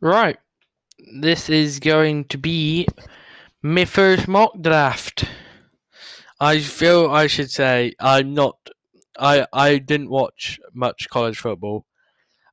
Right. This is going to be my first mock draft. I feel I should say I'm not I I didn't watch much college football.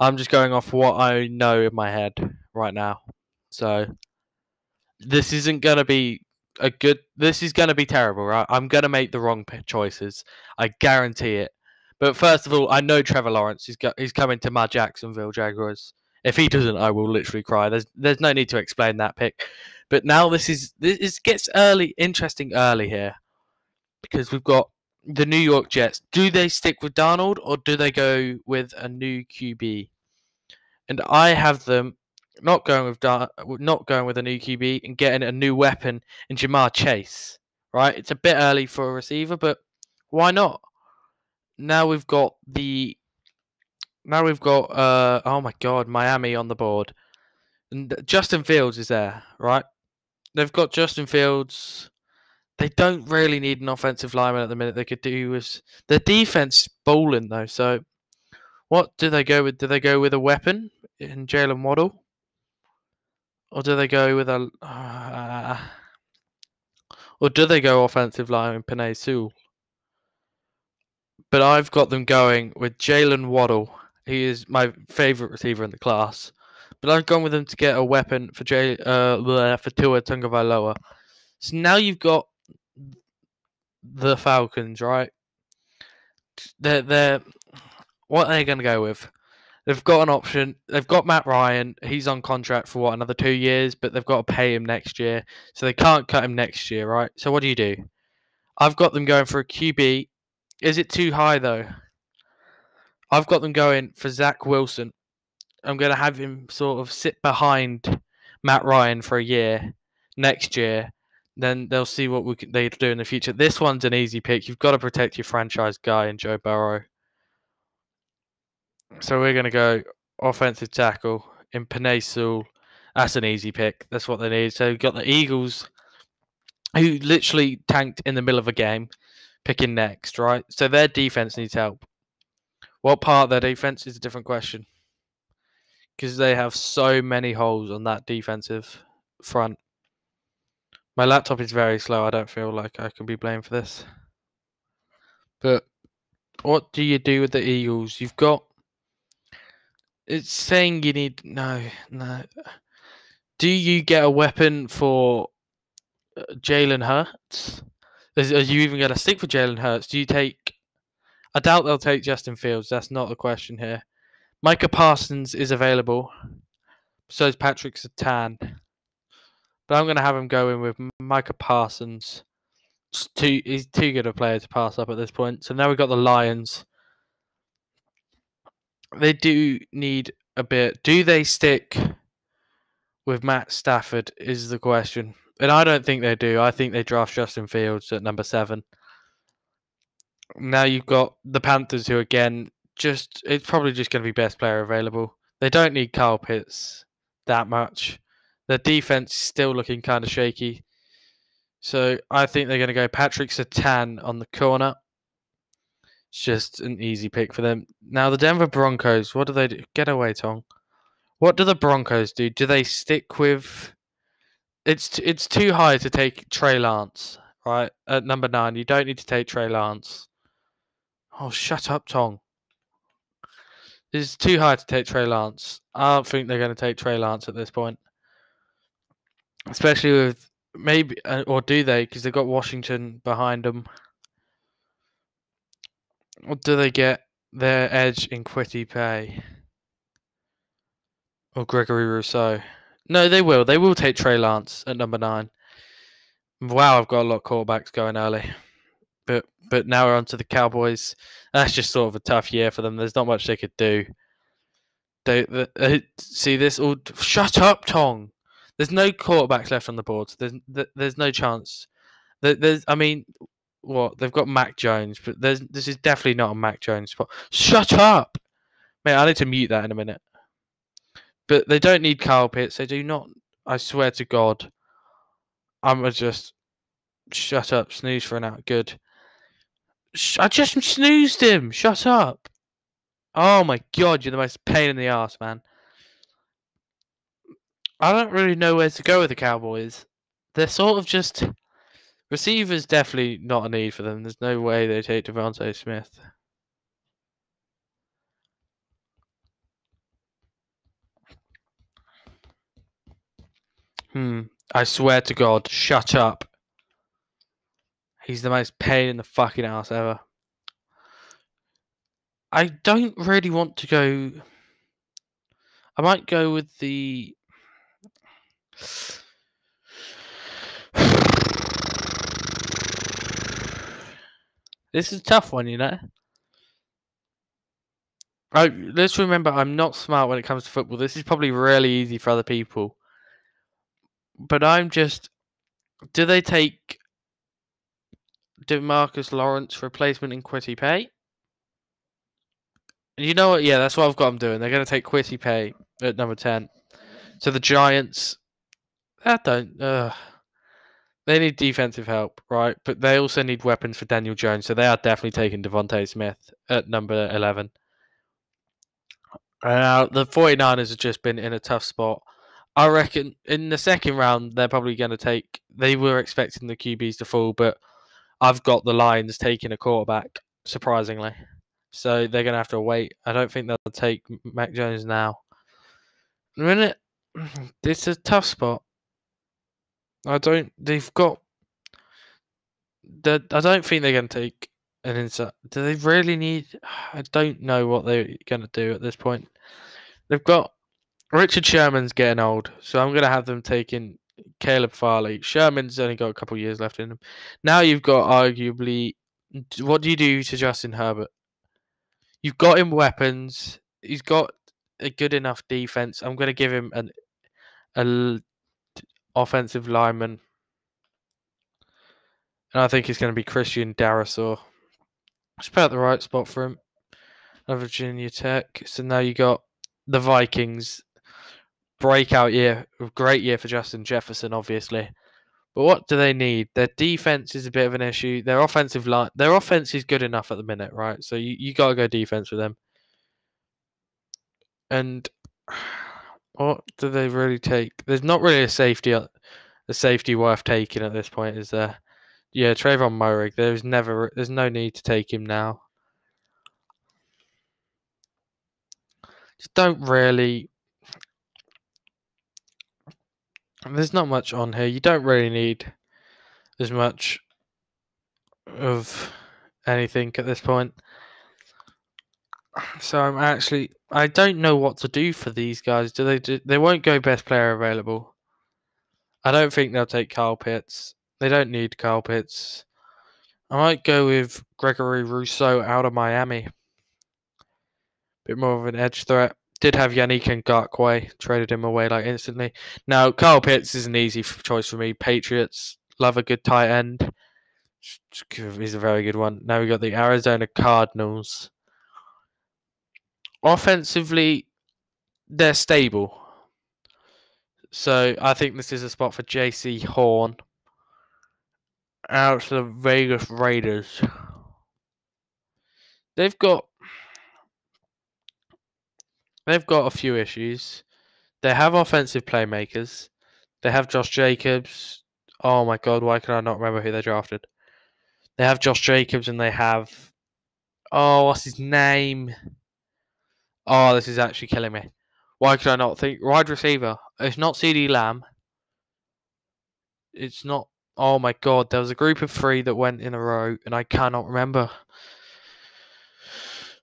I'm just going off what I know in my head right now. So this isn't going to be a good this is going to be terrible, right? I'm going to make the wrong choices. I guarantee it. But first of all, I know Trevor Lawrence. He's got he's coming to my Jacksonville Jaguars. If he doesn't, I will literally cry. There's there's no need to explain that pick. But now this is this gets early interesting early here because we've got the New York Jets. Do they stick with Darnold or do they go with a new QB? And I have them not going with Dar- not going with a new QB and getting a new weapon in Ja'Marr Chase. Right? It's a bit early for a receiver, but why not? Now we've got the now we've got uh oh my god, Miami on the board. And Justin Fields is there, right? They've got Justin Fields. They don't really need an offensive lineman at the minute. They could do with the defense bowling though. So, what do they go with? Do they go with a weapon in Jaylen Waddle, or do they go with a, uh, or do they go offensive lineman Penei Sewell? But I've got them going with Jaylen Waddle. He is my favorite receiver in the class. But I've gone with him to get a weapon for J uh for Tua Tagovailoa. So now you've got the Falcons, right? They're they're what are they going to go with? They've got an option. They've got Matt Ryan. He's on contract for what another two years, but they've got to pay him next year, so they can't cut him next year, right? So what do you do? I've got them going for a QB. Is it too high though? I've got them going for Zach Wilson. I'm going to have him sort of sit behind Matt Ryan for a year next year. Then they'll see what we can, they do in the future. This one's an easy pick. You've got to protect your franchise guy in Joe Burrow. So we're going to go offensive tackle in Penei That's an easy pick. That's what they need. So you've got the Eagles, who literally tanked in the middle of a game, picking next, right? So their defense needs help. What part of their defense is a different question because they have so many holes on that defensive front. My laptop is very slow. I don't feel like I can be blamed for this. But what do you do with the Eagles? You've got. It's saying you need. No, no. Do you get a weapon for uh, Jalen Hurts? Are you even going to stick for Jalen Hurts? Do you take. I doubt they'll take Justin Fields. That's not the question here. Micah Parsons is available. So is Patrick Surtain. But I'm going to have him go in with Micah Parsons. It's too, he's too good a player to pass up at this point. So now we've got the Lions. They do need a bit. Do they stick with Matt Stafford? Is the question. And I don't think they do. I think they draft Justin Fields at number seven. Now you've got the Panthers, who again just it's probably just going to be best player available. They don't need Kyle Pitts that much. Their defense is still looking kind of shaky. So I think they're going to go Patrick Surtain on the corner. It's just an easy pick for them. Now the Denver Broncos, what do they do? Get away, Tong. What do the Broncos do? Do they stick with? It's it's too high to take Trey Lance, right? At number nine, you don't need to take Trey Lance. Oh, shut up, Tong. It's too high to take Trey Lance. I don't think they're going to take Trey Lance at this point, especially with maybe uh, or do they? Because they've got Washington behind them. Or do they get their edge in Kwity Paye or Gregory Rousseau? No, they will. They will take Trey Lance at number nine. Wow, I've got a lot of quarterbacks going early. But but now we're on to the Cowboys. That's just sort of a tough year for them. There's not much they could do. They, they uh, see this all. Shut up, Tong. There's no quarterbacks left on the board. There's there's no chance. There's I mean, what they've got Mac Jones, but there's this is definitely not a Mac Jones spot. Shut up, mate. I need to mute that in a minute. But they don't need Kyle Pitts. They do not. I swear to God, I'm just shut up. Snooze for an out. Good. I just snoozed him. Shut up. Oh my god, you're the most pain in the ass, man. I don't really know where to go with the Cowboys. They're sort of just receivers. Definitely not a need for them. There's no way they take DeVonta Smith. Hmm. I swear to God, shut up. He's the most pain in the fucking ass ever. I don't really want to go. I might go with the. This is a tough one, you know. I, let's remember, I'm not smart when it comes to football. This is probably really easy for other people. But I'm just. Do they take Demarcus Lawrence replacement in Kwity Paye? You know what? Yeah, that's what I've got them doing. They're going to take Kwity Paye at number 10. So the Giants. That don't. Uh, they need defensive help, right? But they also need weapons for Daniel Jones. So they are definitely taking DeVonta Smith at number 11. Uh, the 49ers have just been in a tough spot. I reckon in the second round, they're probably going to take. They were expecting the QBs to fall, but I've got the Lions taking a quarterback, surprisingly. So they're going to have to wait. I don't think they'll take Mac Jones now. A minute, it's a tough spot. I don't. They've got. I don't think they're going to take an inside. Do they really need? I don't know what they're going to do at this point. They've got Richard Sherman's getting old, so I'm going to have them taking Caleb Farley. Sherman's only got a couple years left in him. Now you've got arguably. What do you do to Justin Herbert? You've got him weapons. He's got a good enough defense. I'm going to give him an a offensive lineman, and I think it's going to be Christian Darrisaw. It's about the right spot for him. Virginia Tech. So now you got the Vikings. Breakout year, great year for Justin Jefferson, obviously. But what do they need? Their defense is a bit of an issue. Their offensive line, their offense is good enough at the minute, right? So you, you got to go defense with them. And what do they really take? There's not really a safety, uh, a safety worth taking at this point, is there? Yeah, Trevon Moehrig. There's never, there's no need to take him now. Just don't really. There's not much on here. You don't really need as much of anything at this point. So I'm actually I don't know what to do for these guys. Do they do, they won't go best player available. I don't think they'll take Kyle Pitts. They don't need Kyle Pitts. I might go with Gregory Rousseau out of Miami. Bit more of an edge threat. Did have Yannick Ngakoue, traded him away like instantly. Now Kyle Pitts is an easy choice for me. Patriots love a good tight end. He's a very good one. Now we got the Arizona Cardinals. Offensively, they're stable. So I think this is a spot for Jaycee Horn out to the Vegas Raiders. They've got they've got a few issues. They have offensive playmakers. They have Josh Jacobs. Oh my god, why can I not remember who they drafted? They have Josh Jacobs and they have oh what's his name? Oh, this is actually killing me. Why could I not think wide receiver? It's not CeeDee Lamb. It's not Oh my god, there was a group of three that went in a row, and I cannot remember.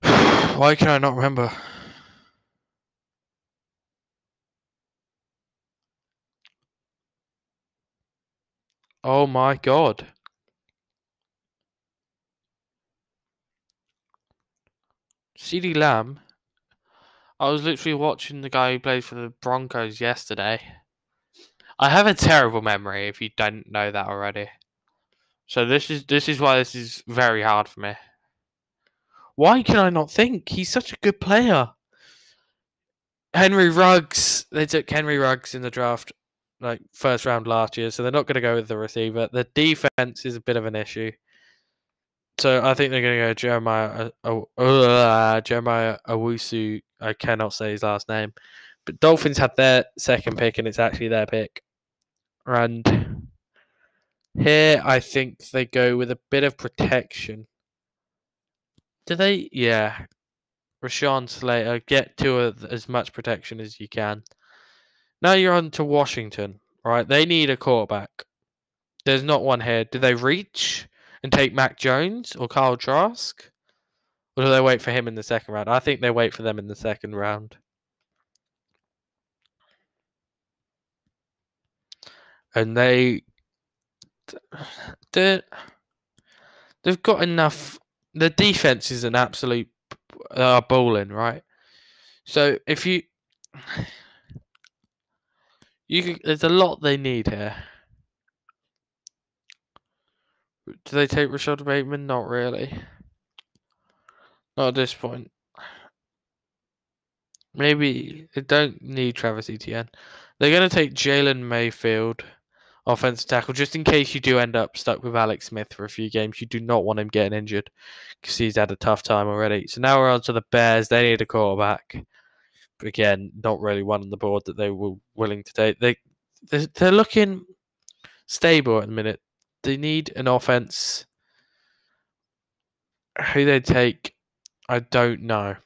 Why can I not remember? Oh my god. CeeDee Lamb. I was literally watching the guy who played for the Broncos yesterday. I have a terrible memory if you don't know that already. So this is this is why this is very hard for me. Why can I not think? He's such a good player. Henry Ruggs. They took Henry Ruggs in the draft, like first round last year, so they're not going to go with the receiver. The defense is a bit of an issue. So I think they're going to go Jeremiah uh, uh, Jeremiah Owusu. I cannot say his last name, But Dolphins had their second pick, and it's actually their pick. And here, I think they go with a bit of protection. Do they? Yeah. Rashawn Slater, get to a, as much protection as you can. Now you're on to Washington, right? They need a quarterback. There's not one here. Do they reach and take Mac Jones or Kyle Trask? Or do they wait for him in the second round? I think they wait for them in the second round. And they they they've got enough the defense is an absolute uh, bowling, right? So if you you can, there's a lot they need here. Do they take Rashod Bateman? Not really. Not at this point. Maybe they don't need Travis Etienne. They're going to take Jalen Mayfield, offensive tackle, just in case you do end up stuck with Alex Smith for a few games. You do not want him getting injured because he's had a tough time already. So now we're on to the Bears. They need a quarterback. Again, not really one on the board that they were willing to take. They they're, they're looking stable at the minute. They need an offense. Who they take, I don't know.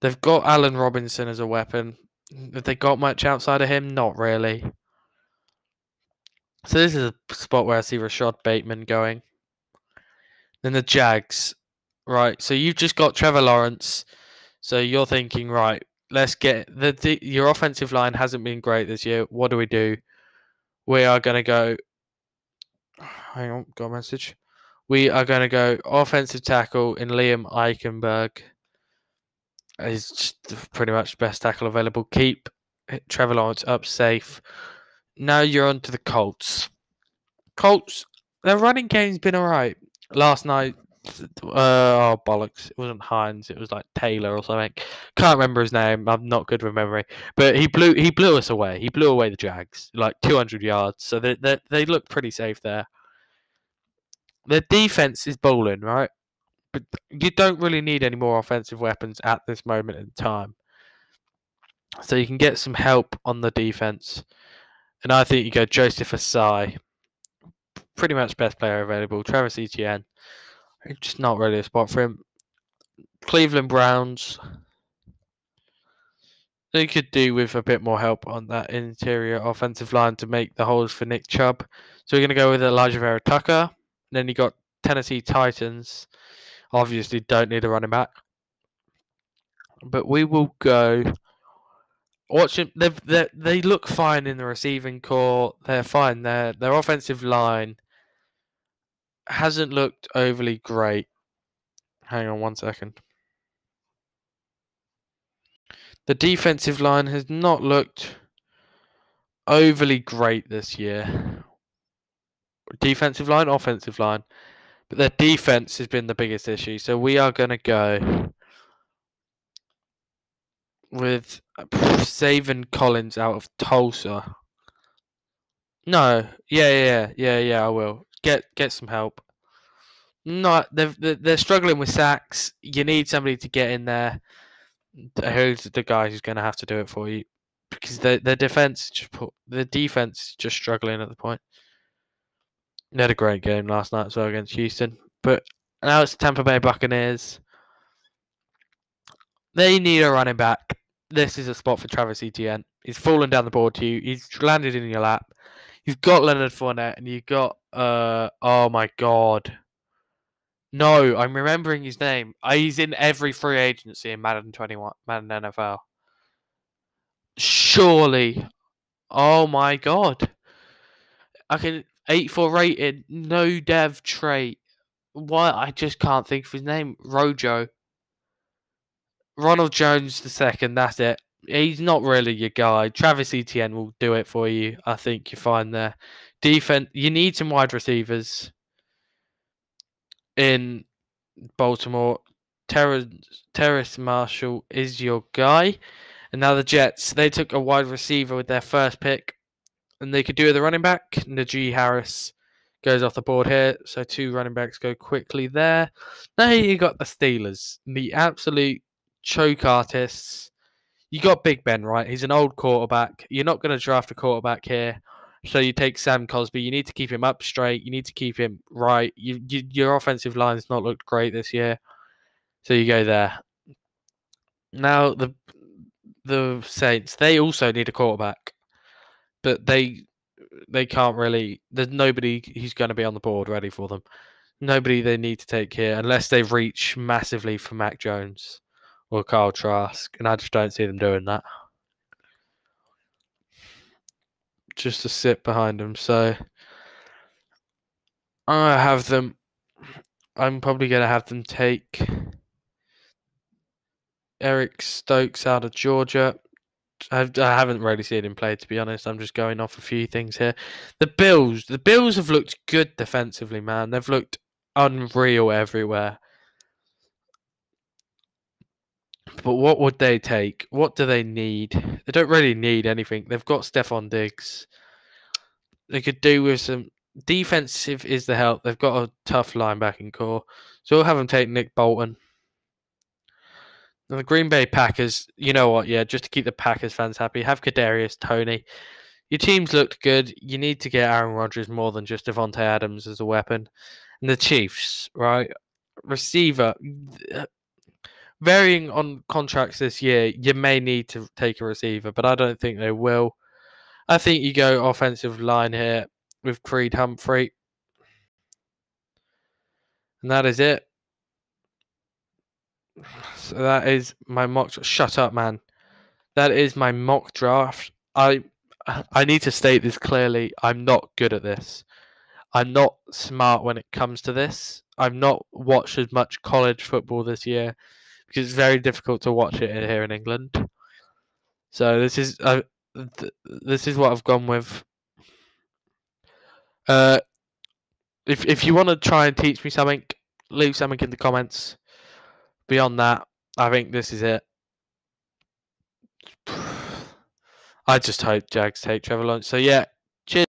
They've got Allen Robinson as a weapon. Have they got much outside of him? Not really. So this is a spot where I see Rashod Bateman going. Then the Jags, right? So you've just got Trevor Lawrence. So you're thinking, right? Let's get the, the your offensive line hasn't been great this year. What do we do? We are going to go. Hang on, got a message. We are going to go offensive tackle in Liam Eichenberg. He's pretty much best tackle available. Keep eh, Trevor Lawrence up safe. Now you're on to the Colts. Colts, their running game's been alright. Last night, uh, oh bollocks! It wasn't Hines. It was like Taylor or something. Can't remember his name. I'm not good with memory. But he blew he blew us away. He blew away the Jags like 200 yards. So they they, they look pretty safe there. Their defense is bowling right, but you don't really need any more offensive weapons at this moment in time. So you can get some help on the defense. And I think you go Joseph Ossai. Pretty much best player available. Travis Etienne. Just not really a spot for him. Cleveland Browns. They could do with a bit more help on that interior offensive line to make the holes for Nick Chubb. So we're going to go with Alijah Vera Tucker. Then you got Tennessee Titans. Obviously, don't need a running back. But we will go watching they they they look fine in the receiving corps. They're fine. Their their offensive line hasn't looked overly great. Hang on one second. The defensive line has not looked overly great this year. Defensive line, offensive line. But their defense has been the biggest issue. So we are going to go with uh, Zaven Collins out of Tulsa. No, yeah, yeah, yeah, yeah. I will get get some help. No, they're they're struggling with sacks. You need somebody to get in there. Who's the guy who's going to have to do it for you? Because the the defense just put the defense just struggling at the point. They had a great game last night as well against Houston, but now it's Tampa Bay Buccaneers. They need a running back this is a spot for Travis Etienne. He's fallen down the board to you. He's landed in your lap. You've got Leonard Fournette, and you've got uh oh my god. No, I'm remembering his name. Uh, he's in every free agency in Madden 21, Madden NFL. Surely. Oh my god. I can 84 rated, no dev trait. Why? I just can't think of his name. Rojo. Ronald Jones the second. That's it. He's not really your guy. Travis Etienne will do it for you. I think you're fine there. Defense. You need some wide receivers in Baltimore. Terrace, Terrace Marshall is your guy. And now the Jets, they took a wide receiver with their first pick, and they could do with a running back. Najee Harris goes off the board here, so two running backs go quickly there. Now you got the Steelers, the absolute choke artists. You got Big Ben, right? He's an old quarterback. You're not going to draft a quarterback here. So you take Sam Cosmi. You need to keep him up straight. You need to keep him right. You, you, your offensive line's not looked great this year. So you go there. Now the the Saints, they also need a quarterback. But they they can't really there's nobody who's going to be on the board ready for them. Nobody they need to take here unless they reach massively for Mac Jones or Kyle Trask, and I just don't see them doing that. Just to sit behind them, so I have them. I'm probably going to have them take Eric Stokes out of Georgia. I've, I haven't really seen him play, to be honest. I'm just going off a few things here. The Bills, the Bills have looked good defensively, man. They've looked unreal everywhere. But what would they take? What do they need? They don't really need anything. They've got Stefon Diggs. They could do with some defensive is the help. They've got a tough linebacking corps. So we'll have them take Nick Bolton. And the Green Bay Packers, you know what? Yeah, just to keep the Packers fans happy, have Kadarius Toney. Your team's looked good. You need to get Aaron Rodgers more than just Davante Adams as a weapon. And the Chiefs, right? Receiver, varying on contracts this year, you may need to take a receiver, but I don't think they will. I think you go offensive line here with Creed Humphrey. And that is it. So that is my mock. Shut up, man. That is my mock draft. I I need to state this clearly. I'm not good at this. I'm not smart when it comes to this. I've not watched as much college football this year because it's very difficult to watch it here in England. So this is uh, th- this is what I've gone with. Uh, if if you want to try and teach me something, leave something in the comments. Beyond that, I think this is it. I just hope Jags take Trevor Lawrence. So yeah,